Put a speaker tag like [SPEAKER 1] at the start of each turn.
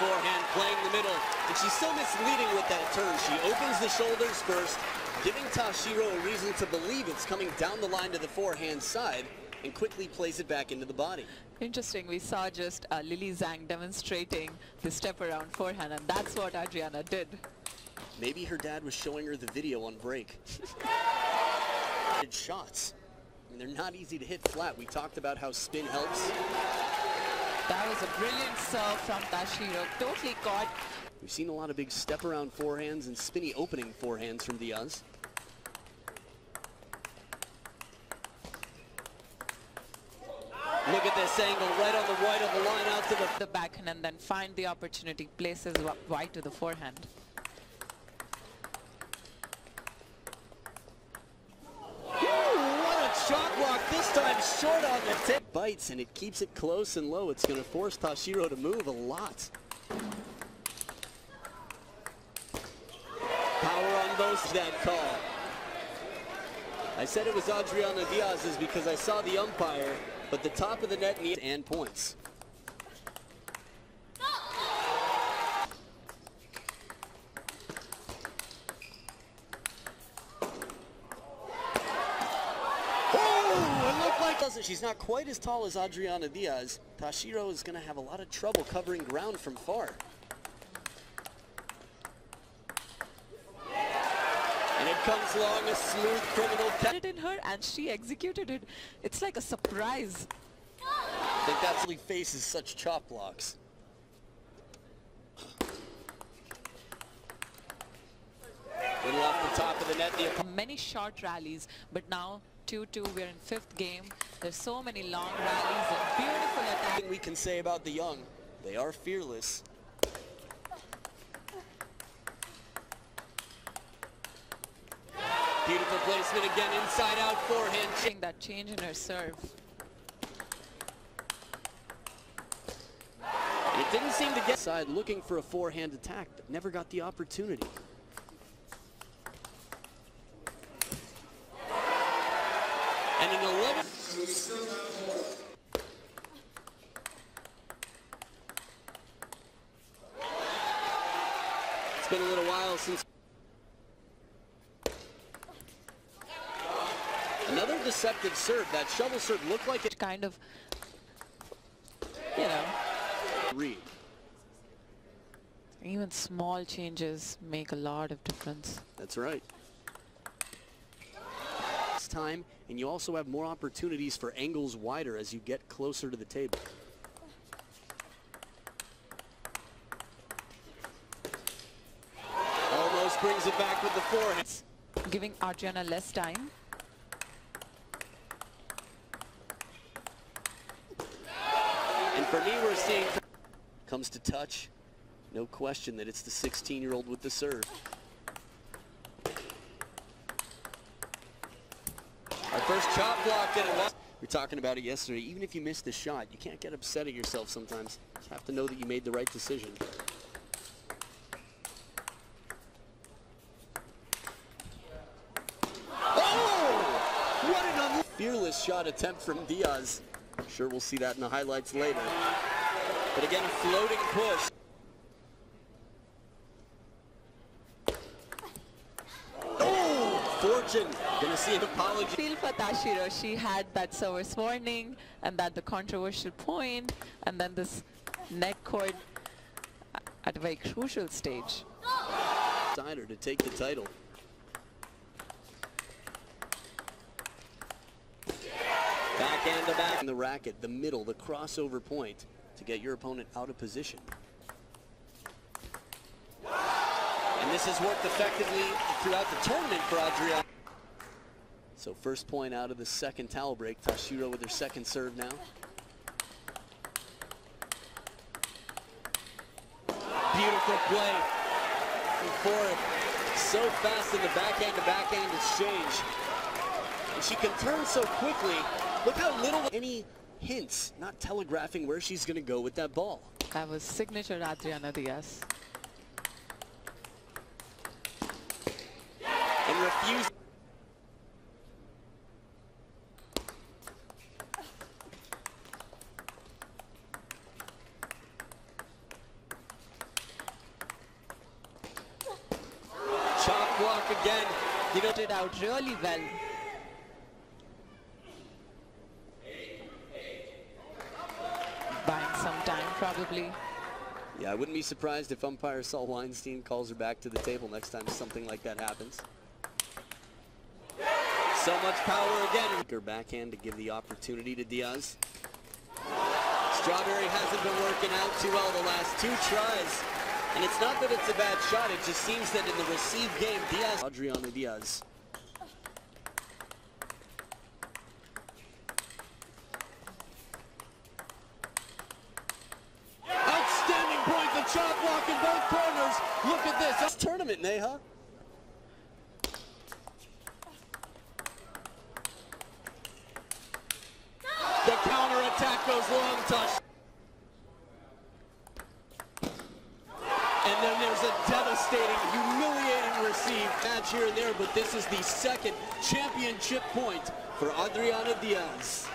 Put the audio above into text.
[SPEAKER 1] forehand playing the middle. And she's so misleading with that turn. She opens the shoulders first, giving Tashiro a reason to believe it's coming down the line to the forehand side and quickly plays it back into the body.
[SPEAKER 2] Interesting, we saw just uh, Lily Zhang demonstrating the step around forehand and that's what Adriana did.
[SPEAKER 1] Maybe her dad was showing her the video on break. Good shots. I mean, they're not easy to hit flat. We talked about how spin helps.
[SPEAKER 2] That was a brilliant serve from Tashiro. Totally caught.
[SPEAKER 1] We've seen a lot of big step around forehands and spinny opening forehands from Diaz. Look at this angle right on the white of the line out to the...
[SPEAKER 2] The backhand and then find the opportunity, places white to the forehand.
[SPEAKER 1] chop block this time short on the tip. Bites and it keeps it close and low. It's going to force Tashiro to move a lot. Power on both that call. I said it was Adriana Diaz's because I saw the umpire, but the top of the net and points. Doesn't. She's not quite as tall as Adriana Diaz. Tashiro is going to have a lot of trouble covering ground from far. And it comes along a smooth criminal
[SPEAKER 2] it in her and she executed it. It's like a surprise.
[SPEAKER 1] I think that's he faces such chop blocks. Little off the top of the net. The
[SPEAKER 2] Many short rallies, but now 2-2, we're in fifth game. There's so many long rallies and beautiful attacks.
[SPEAKER 1] we can say about the young, they are fearless. Beautiful placement again, inside out forehand.
[SPEAKER 2] That change in her serve.
[SPEAKER 1] It didn't seem to get side looking for a forehand attack, but never got the opportunity. And an 11. It's been a little while since. Another deceptive serve. That shovel serve looked like it
[SPEAKER 2] kind of, you know.
[SPEAKER 1] Read.
[SPEAKER 2] Even small changes make a lot of difference.
[SPEAKER 1] That's right time, and you also have more opportunities for angles wider as you get closer to the table. Almost brings it back with the forehand.
[SPEAKER 2] Giving Adriana less time.
[SPEAKER 1] And for me, we're seeing comes to touch. No question that it's the 16-year-old with the serve. First chop block and it. We were talking about it yesterday. Even if you miss the shot, you can't get upset at yourself sometimes. You have to know that you made the right decision. Oh! What an fearless shot attempt from Diaz. Sure we'll see that in the highlights later. But again, a floating push. Fortune gonna see an apology.
[SPEAKER 2] Feel for Tashiro. She had that service warning and that the controversial point and then this net cord at a very crucial stage.
[SPEAKER 1] Decider to take the title. Backhand to back in the racket, the middle, the crossover point to get your opponent out of position. And this has worked effectively throughout the tournament for Adriana. So first point out of the second towel break. Tashiro with her second serve now. Beautiful play for it. So fast in the backhand to backhand exchange. And she can turn so quickly. Look how little any hints, not telegraphing where she's going to go with that ball.
[SPEAKER 2] That was signature Adriana Diaz.
[SPEAKER 1] and refused. Block again. He know,
[SPEAKER 2] It out really well. Buying some time probably.
[SPEAKER 1] yeah, I wouldn't be surprised if umpire Saul Weinstein calls her back to the table next time something like that happens. So much power again. Her backhand to give the opportunity to Diaz. Strawberry hasn't been working out too well the last two tries. And it's not that it's a bad shot, it just seems that in the receive game, Diaz... Adriana Diaz. Outstanding point, the chop block in both corners. Look at this. That's tournament, Neha. The counter attack goes long touch. And then there's a devastating, humiliating receive match here and there, but this is the second championship point for Adriana Diaz.